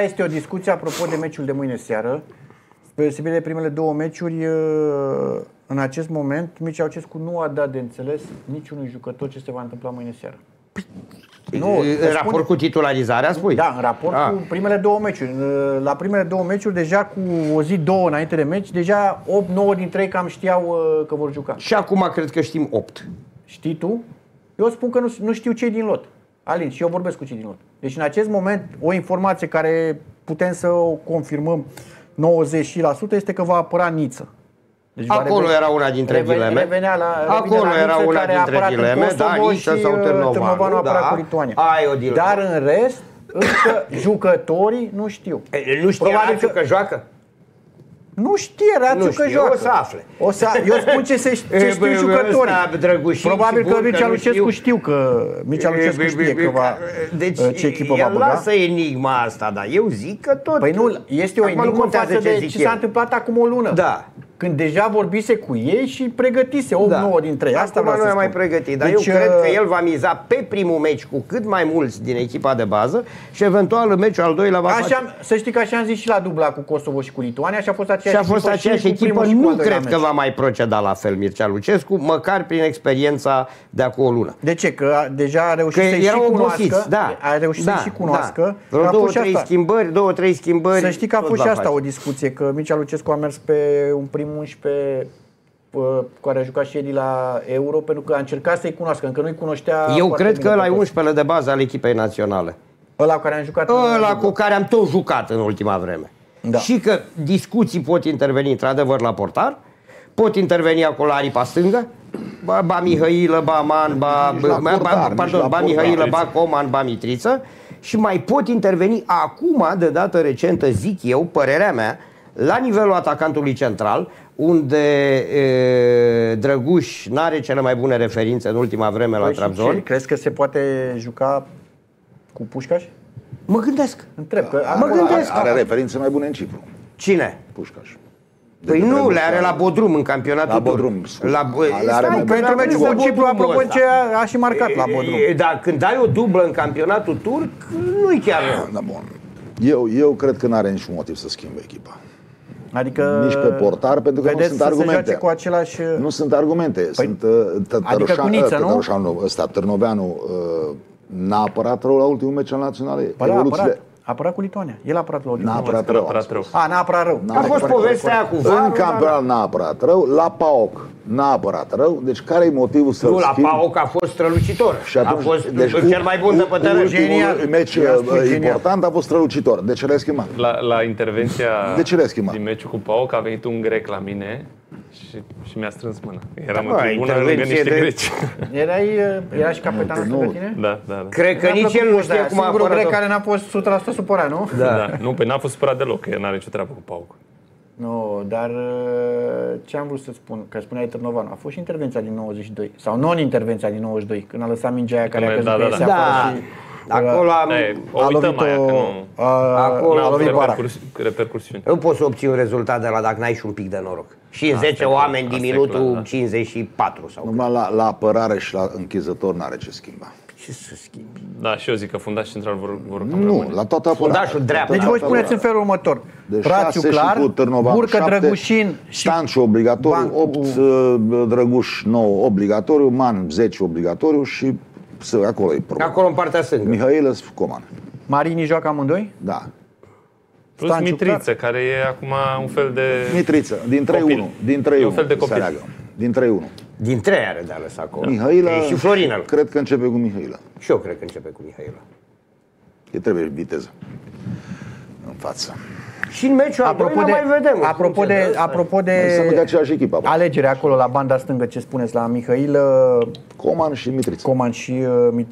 este o discuție apropo de meciul de mâine seară. Spre deosebire de primele două meciuri, uh, în acest moment, Mircea Aucescu nu a dat de înțeles niciunui jucător ce se va întâmpla mâine seară. Nu, în spune- raport cu titularizarea, spui? Da, în raport Ah. cu primele două meciuri. Uh, La primele două meciuri, deja cu o zi, două înainte de meci, deja 8-9 dintre ei cam știau uh, că vor juca. Și acum cred că știm 8. Știi tu? Eu spun că nu, nu știu cei din lot. Alin, și eu vorbesc cu cei din lot. Deci în acest moment, o informație care putem să o confirmăm 90% este că va apăra Niță. Deci va Acolo reveni- era una dintre reveni- dileme. Revenea la, revine Acolo la era Niță, una care a dintre apărat în dileme, Kosovo da, Niță și, sau uh, Târnovanu, Târnovanu a apărat da. cu Lituania. Ai o dilemă. Dar în rest, încă jucătorii nu știu. E, Nu știe Probabil Rațiu că- că joacă? Nu știe Rațiu Nu că știe, joacă. o să afle. O să, eu spun ce, se, ce E, știu bă, bă, jucătorii. ăsta, Drăgușin Probabil și că Burcă Mircea nu Lucescu știu. știu că Mircea Lucescu știe că va, deci, ce echipă va el băga. lasă enigma asta, dar eu zic că tot... Păi nu, este o Acum nu enigmă contează față ce de zic ce eu. s-a întâmplat acum o lună. Da. Când deja vorbise cu ei și pregătise 8-9 Da. dintre ei. Asta Acum vreau nu să e mai spun. pregătit, dar Deci, eu cred că uh, el va miza pe primul meci cu cât mai mulți din echipa de bază și eventual în meciul al doilea va face... Așa, să știi că așa am zis și la dubla cu Kosovo și cu Lituania și a fost aceeași Și a fost echipă aceeași și cu echipă, primul și cu nu al doilea cred că meci. va mai proceda la fel Mircea Lucescu, măcar prin experiența de acum o lună. De ce? Că a- deja a reușit Că să-i și erau cunoască. obosiți, da. A reușit da, să-i și cunoască. Da. Că Vreo a două, fost și trei asta. schimbări, două, trei schimbări. Să știi că a tot fost va și asta face. o discuție, că Mircea Lucescu a mers pe un prim 11 uh, cu care a jucat și Edi la Euro, pentru că a încercat să-i cunoască, încă nu-i cunoștea Eu foarte cred bine că pe la toți. 11 de bază al echipei naționale. Ăla cu care am jucat în Ăla dublă. cu care am tot jucat în ultima vreme. Da. Și că discuții pot interveni într-adevăr la portar, pot interveni acolo la aripa stângă, ba, ba Mihailă, ba Man, ba, Nici la ba, portar, ba, nici pardon, la ba portar. Mihailă, ba Coman, ba Mitriță și mai pot interveni acum, de dată recentă, zic eu, părerea mea, la nivelul atacantului central, unde e, Drăguș n-are cele mai bune referințe în ultima vreme la Păi și Trabzon. ce? Crezi că se poate juca cu Pușcaș? Mă gândesc. Întreb. Că Mă acolo- gândesc. Are referințe mai bune în Cipru, Cine? Pușcaș. Păi Decât nu, Trebuș le are la Bodrum în campionatul La turc. Bodrum, scuze. La, Le are stai, mai că Pentru la meciul Bodrum cu Cipru, Bodrumul apropo, ăsta. ce a, a și marcat la Bodrum. E, Dar când dai o dublă în campionatul turc, nu-i chiar rău. Da, bun. Eu, eu cred că nu are niciun motiv să schimbe echipa. Adică Nici pe portar, pentru că nu vedeți sunt să se argumente. joace cu același... Nu sunt argumente. Păi, sunt uh, Tă- adică Tărușan- cu Niță, uh, nu? Tărușanu, ăsta, Târnoveanu uh, n-a apărat rău la ultimul meci al naționale. Păi da, a apărat. A apărat cu Lituania. El a apărat la o N-a Lituania. apărat că rău. l-a apărat rău. A, n-a apărat rău. N-a A fost Corect, povestea aia cu varul, În campionat n-a apărat rău, la PAOC n-a apărat rău, deci care e motivul să Nu, la PAOC a fost strălucitor. Și atunci, a fost deci, cel mai bun de pe teren. Genial. Ultimul meci Eu spun uh, genial. important a fost strălucitor. De ce l-ai schimbat? La, la intervenția De ce le-ai schimbat? din meciul cu PAOK a venit un grec la mine și, și mi-a strâns mâna. Eram Da, în bă, tribună lângă intervenție niște de- greci. Erai, uh, era și capetanul Nu. lângă tine? da, da, da. Cred că Mi-a nici plăcut el nu poza știe aia. cum a Singurul grec apărat care n-a fost 100% supărat, nu? Da. da. Nu, pe n-a fost supărat deloc, că n-are nicio treabă cu PAOK. Nu, dar uh, ce am vrut să spun, că spuneai Târnovanu, a fost și intervenția din 92, sau non-intervenția din 92, când a lăsat mingea aia care a Când- căzut da, pe da, iese da. afară Da, și... acolo am... Da, e, o a uităm lovit aia, că o... nu... A, Acolo a am lovit Barak. repercurs, repercursiuni. Nu poți să obții un rezultat de la dacă n-ai și un pic de noroc. Și în Asta 10 e clar, oameni din asta e minutul clar, da. 54 sau Numai la, la apărare și la închizător n-are ce schimba. ce să schimbi. Da, și eu zic că fundaș central vor, vor cam Nu, rămâne. la toată apărarea. Fundașul dreaptă. Deci La voi toată spuneți în apărarea. felul următor. Deci Rațiu șase clar, și cu Târnovanu Burcă șapte, Drăgușin și Stanciu obligatoriu, Ban- 8 uh, Drăguș 9 obligatoriu, Man 10 obligatoriu și să, acolo e problema. Acolo în partea stângă. Mihailă Coman. Marini joacă amândoi? Da. Plus Stanciu, Mitriță, care e acum un fel de... Mitriță, din 3-1. Copil. Din 3-1. E un fel de să copil. aleagă. Din 3-1. Din trei are de ales acolo. Mihailă, E și Florinel. cred că începe cu Mihailă. Și eu cred că începe cu Mihailă. E trebuie viteză. În față. Și în meciul al Apropo doilea de, mai vedem. apropo Funcție de, asta. apropo Înseamnă că de aceeași echipă. bă. alegere acolo la banda stângă, ce spuneți la Mihail, uh, Coman și Mitriță. Coman și uh,